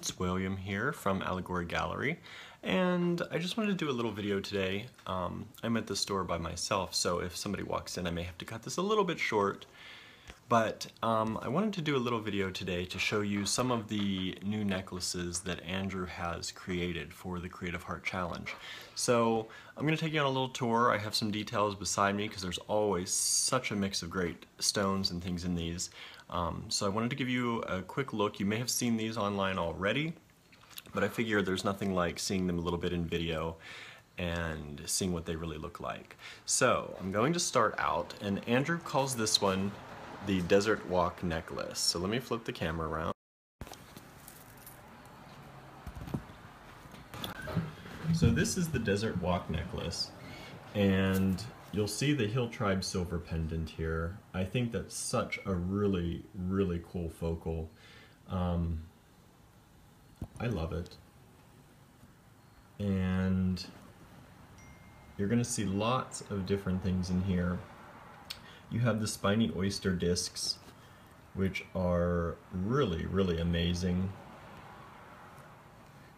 it's William here from Allegory Gallery and I just wanted to do a little video today. Um, I'm at the store by myself so if somebody walks in I may have to cut this a little bit short but um, I wanted to do a little video today to show you some of the new necklaces that Andrew has created for the Creative Heart Challenge. So I'm going to take you on a little tour. I have some details beside me because there's always such a mix of great stones and things in these. Um, so I wanted to give you a quick look. You may have seen these online already, but I figure there's nothing like seeing them a little bit in video and seeing what they really look like. So I'm going to start out, and Andrew calls this one the Desert Walk necklace. So let me flip the camera around. So this is the Desert Walk necklace, and You'll see the Hill Tribe silver pendant here. I think that's such a really, really cool focal. Um, I love it. And you're gonna see lots of different things in here. You have the spiny oyster discs, which are really, really amazing.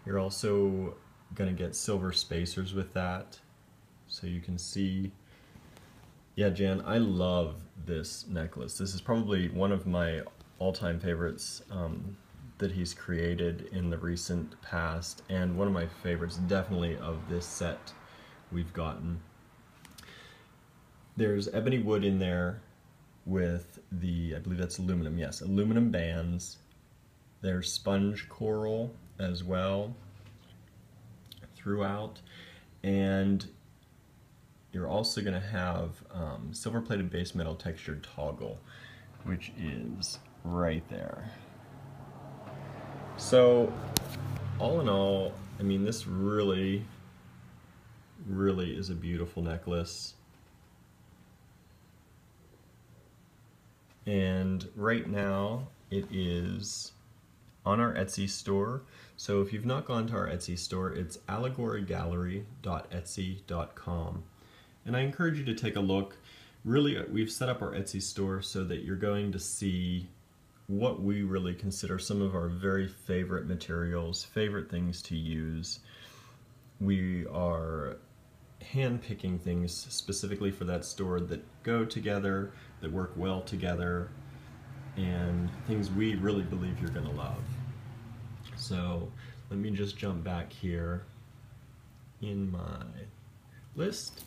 You're also gonna get silver spacers with that. So you can see yeah, Jan, I love this necklace. This is probably one of my all-time favorites um, that he's created in the recent past, and one of my favorites definitely of this set we've gotten. There's ebony wood in there with the, I believe that's aluminum, yes, aluminum bands. There's sponge coral as well throughout, and you're also going to have um, silver plated base metal textured toggle, which is right there. So all in all, I mean, this really, really is a beautiful necklace. And right now it is on our Etsy store. So if you've not gone to our Etsy store, it's allegorygallery.etsy.com. And I encourage you to take a look. Really, uh, we've set up our Etsy store so that you're going to see what we really consider some of our very favorite materials, favorite things to use. We are hand-picking things specifically for that store that go together, that work well together, and things we really believe you're going to love. So let me just jump back here in my list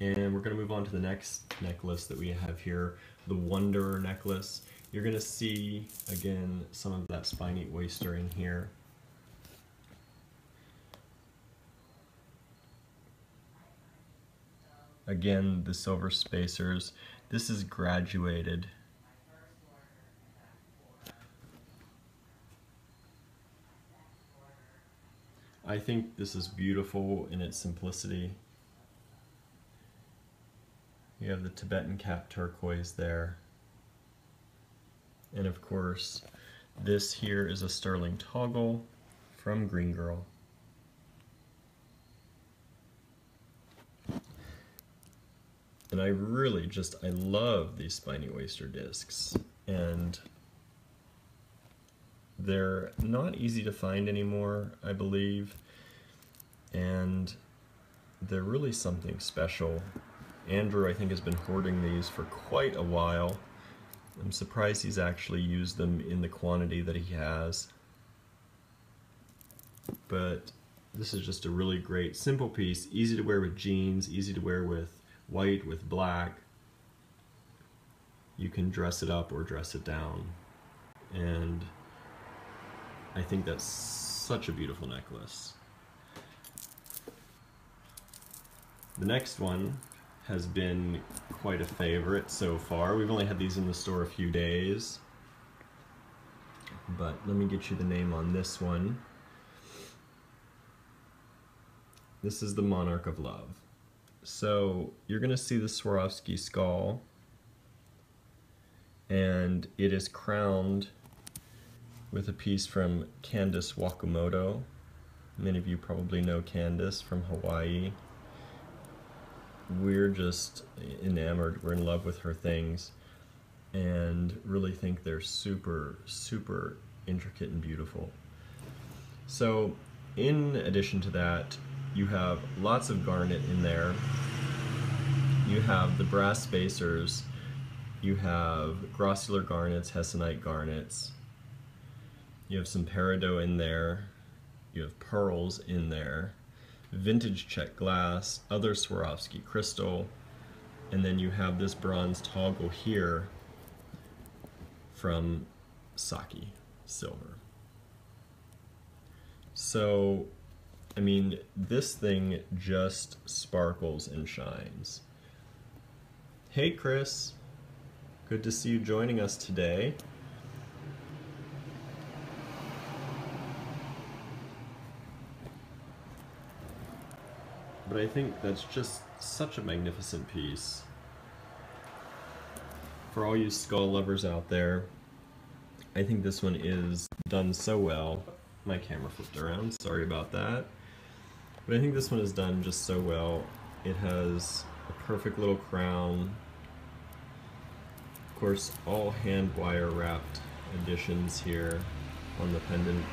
and we're going to move on to the next necklace that we have here, the Wanderer necklace. You're going to see, again, some of that spiny oyster in here. Again, the silver spacers. This is graduated. I think this is beautiful in its simplicity. You have the Tibetan cap turquoise there. And of course, this here is a sterling toggle from Green Girl. And I really just, I love these spiny oyster discs. And they're not easy to find anymore, I believe. And they're really something special. Andrew, I think, has been hoarding these for quite a while. I'm surprised he's actually used them in the quantity that he has. But this is just a really great, simple piece, easy to wear with jeans, easy to wear with white, with black. You can dress it up or dress it down. And I think that's such a beautiful necklace. The next one has been quite a favorite so far. We've only had these in the store a few days. But let me get you the name on this one. This is the Monarch of Love. So you're going to see the Swarovski skull and it is crowned with a piece from Candice Wakumoto. Many of you probably know Candice from Hawaii we're just enamored, we're in love with her things, and really think they're super, super intricate and beautiful. So in addition to that, you have lots of garnet in there. You have the brass spacers. You have grossular garnets, hessonite garnets. You have some peridot in there. You have pearls in there. Vintage Czech glass, other Swarovski crystal, and then you have this bronze toggle here from Saki silver. So, I mean, this thing just sparkles and shines. Hey Chris, good to see you joining us today. But I think that's just such a magnificent piece. For all you skull lovers out there, I think this one is done so well. My camera flipped around, sorry about that. But I think this one is done just so well. It has a perfect little crown. Of course, all hand wire wrapped additions here on the pendant.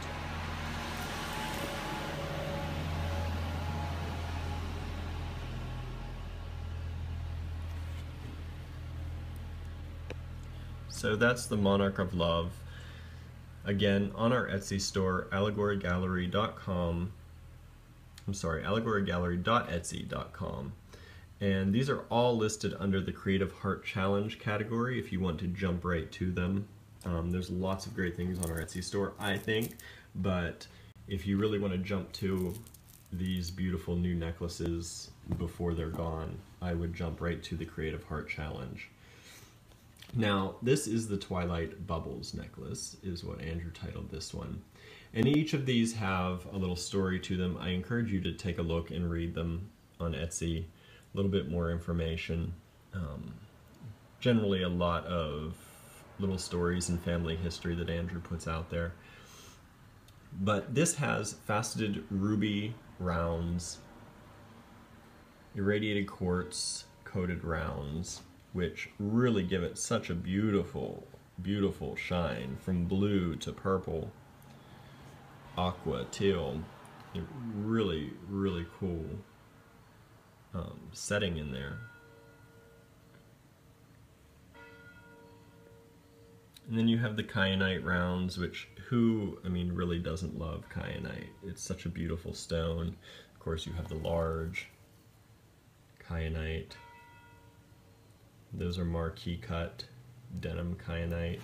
So that's the Monarch of Love. Again, on our Etsy store, allegorygallery.com. I'm sorry, allegorygallery.etsy.com. And these are all listed under the Creative Heart Challenge category if you want to jump right to them. Um, there's lots of great things on our Etsy store, I think, but if you really want to jump to these beautiful new necklaces before they're gone, I would jump right to the Creative Heart Challenge. Now, this is the Twilight Bubbles necklace, is what Andrew titled this one. And each of these have a little story to them. I encourage you to take a look and read them on Etsy. A little bit more information. Um, generally a lot of little stories and family history that Andrew puts out there. But this has faceted ruby rounds, irradiated quartz coated rounds, which really give it such a beautiful, beautiful shine from blue to purple, aqua, teal. Really, really cool um, setting in there. And then you have the kyanite rounds, which who, I mean, really doesn't love kyanite? It's such a beautiful stone. Of course, you have the large kyanite. Those are marquee cut denim kyanite.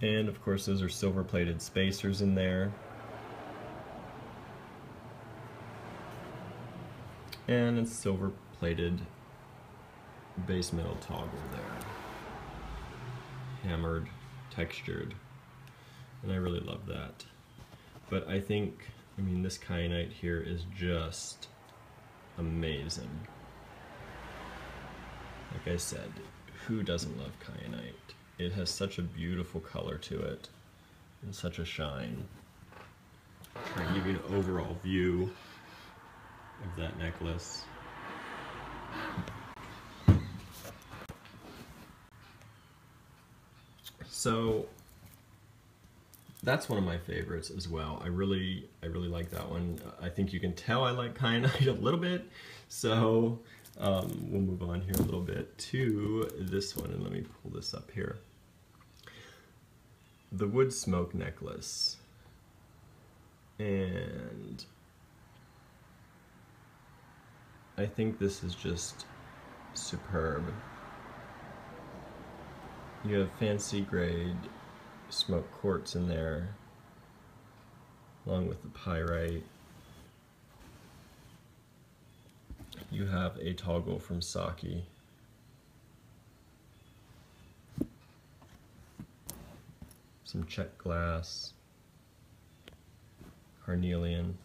And of course those are silver plated spacers in there. And it's silver plated base metal toggle there. Hammered, textured. And I really love that. But I think, I mean, this kyanite here is just amazing. Like I said, who doesn't love kyanite? It has such a beautiful color to it and such a shine. Try to give you an overall view of that necklace. So that's one of my favorites as well. I really, I really like that one. I think you can tell I like kyanite a little bit. So um, we'll move on here a little bit to this one, and let me pull this up here. The wood smoke necklace. And I think this is just superb. You have fancy grade smoke quartz in there, along with the pyrite. You have a toggle from Saki. Some Czech glass, carnelian.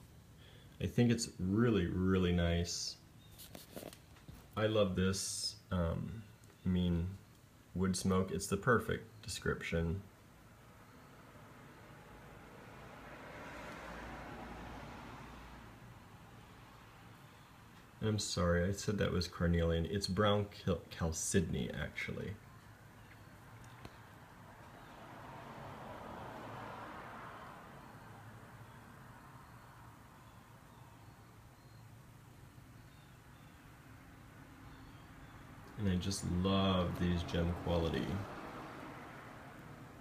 I think it's really, really nice. I love this. Um, I mean, wood smoke, it's the perfect description. I'm sorry, I said that was carnelian. It's brown cal chalcedony, actually. And I just love these gem quality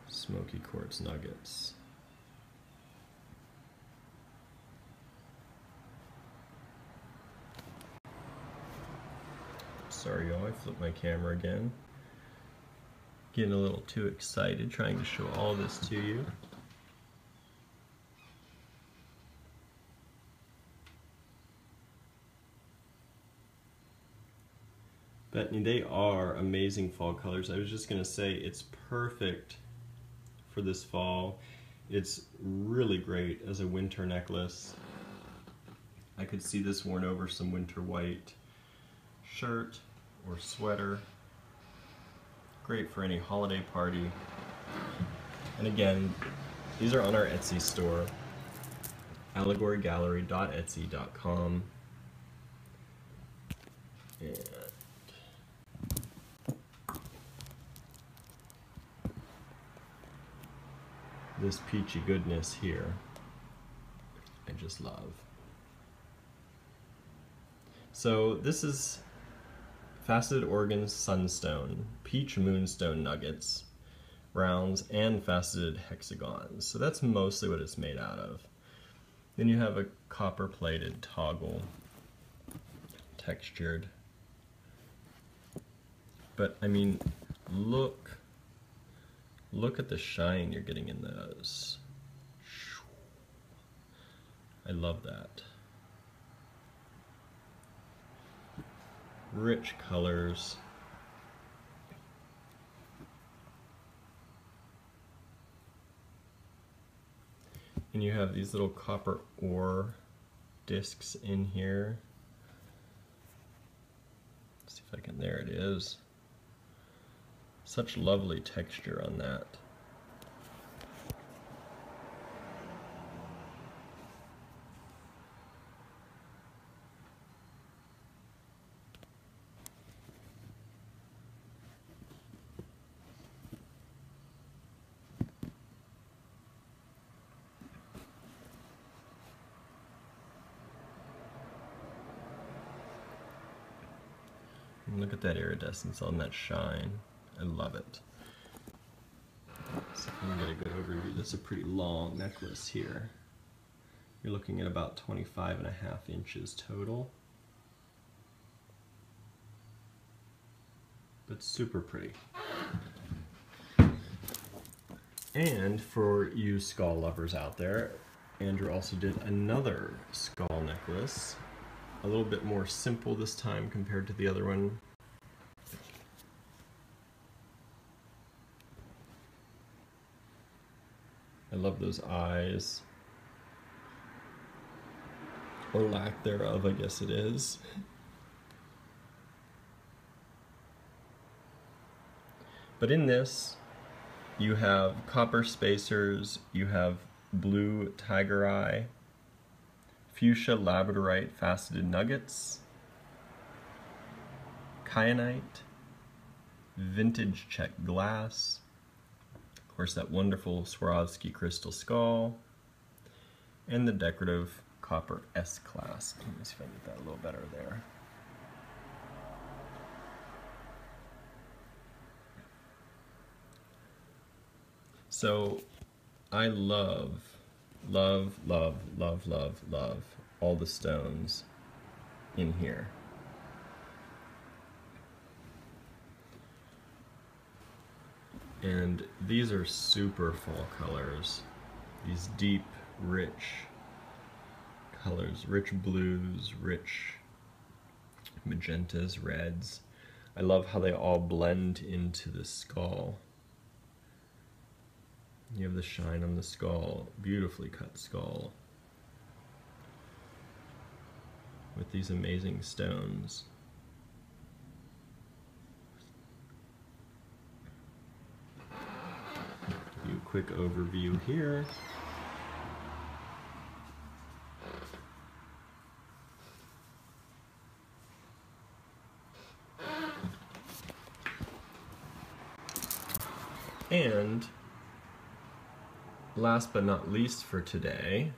smoky quartz nuggets. Sorry y'all, I flipped my camera again. Getting a little too excited trying to show all this to you. But they are amazing fall colors. I was just gonna say it's perfect for this fall. It's really great as a winter necklace. I could see this worn over some winter white shirt or sweater. Great for any holiday party. And again, these are on our Etsy store, allegorygallery.etsy.com. And this peachy goodness here, I just love. So this is faceted Oregon sunstone, peach moonstone nuggets, rounds, and faceted hexagons. So that's mostly what it's made out of. Then you have a copper plated toggle, textured. But I mean, look, look at the shine you're getting in those. I love that. Rich colors. And you have these little copper ore discs in here. Let's see if I can, there it is. Such lovely texture on that. Look at that iridescence on that shine. I love it. So I'm get a good overview. This is a pretty long necklace here. You're looking at about 25 and a half inches total. But super pretty. And for you skull lovers out there, Andrew also did another skull necklace a little bit more simple this time compared to the other one. I love those eyes. Or lack thereof, I guess it is. But in this, you have copper spacers, you have blue tiger eye, fuchsia labradorite faceted nuggets, kyanite, vintage Czech glass, course that wonderful Swarovski crystal skull, and the decorative copper S-clasp. Let me see if I get that a little better there. So I love love, love, love, love, love all the stones in here. And these are super fall colors. These deep, rich colors, rich blues, rich magentas, reds. I love how they all blend into the skull. You have the shine on the skull, beautifully cut skull. With these amazing stones. you a quick overview here. And last but not least for today,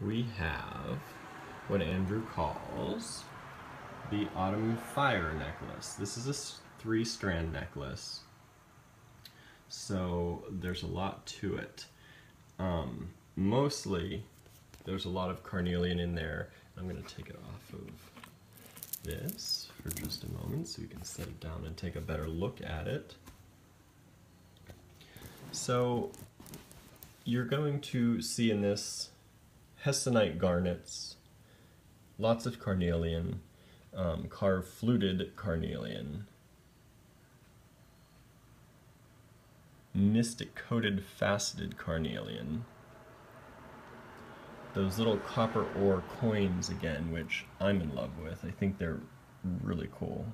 we have what Andrew calls the Autumn Fire Necklace. This is a three strand necklace. So there's a lot to it. Um, mostly there's a lot of carnelian in there. I'm going to take it off of this for just a moment so we can set it down and take a better look at it. So you're going to see in this hessonite garnets, lots of carnelian, um, carved fluted carnelian, mystic coated faceted carnelian, those little copper ore coins again, which I'm in love with. I think they're really cool.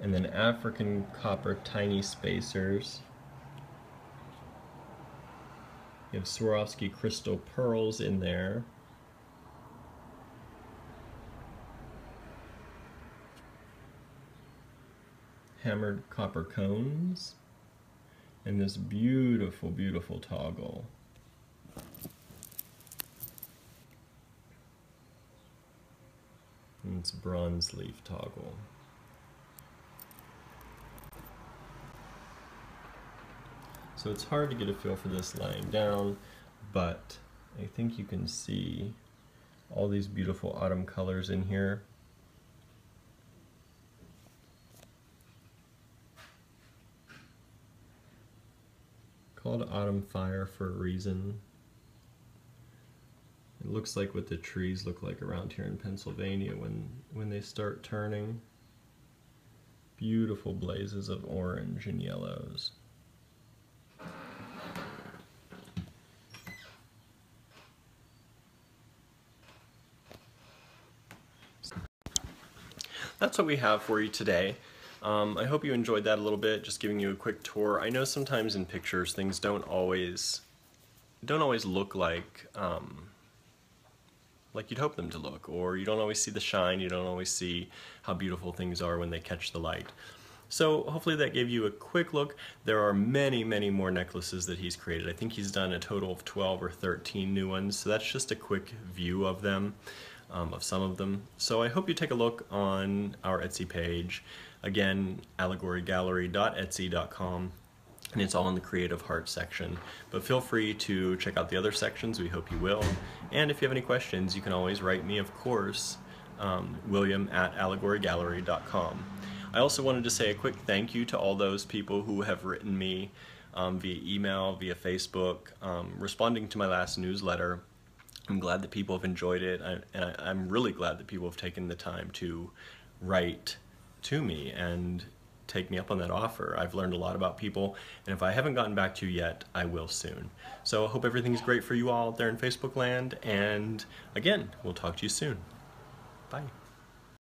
And then African copper tiny spacers. You have Swarovski crystal pearls in there. Hammered copper cones and this beautiful, beautiful toggle. And it's bronze leaf toggle. So it's hard to get a feel for this lying down, but I think you can see all these beautiful autumn colors in here. Called Autumn Fire for a reason. It looks like what the trees look like around here in Pennsylvania when, when they start turning. Beautiful blazes of orange and yellows. That's what we have for you today. Um, I hope you enjoyed that a little bit, just giving you a quick tour. I know sometimes in pictures things don't always don't always look like um, like you'd hope them to look, or you don't always see the shine, you don't always see how beautiful things are when they catch the light. So hopefully that gave you a quick look. There are many, many more necklaces that he's created. I think he's done a total of 12 or 13 new ones, so that's just a quick view of them, um, of some of them. So I hope you take a look on our Etsy page. Again, allegorygallery.etsy.com and it's all in the creative heart section. But feel free to check out the other sections, we hope you will. And if you have any questions, you can always write me, of course, um, william at allegorygallery.com. I also wanted to say a quick thank you to all those people who have written me um, via email, via Facebook, um, responding to my last newsletter. I'm glad that people have enjoyed it, I, and I, I'm really glad that people have taken the time to write to me and take me up on that offer. I've learned a lot about people, and if I haven't gotten back to you yet, I will soon. So I hope everything's great for you all out there in Facebook land, and again, we'll talk to you soon. Bye.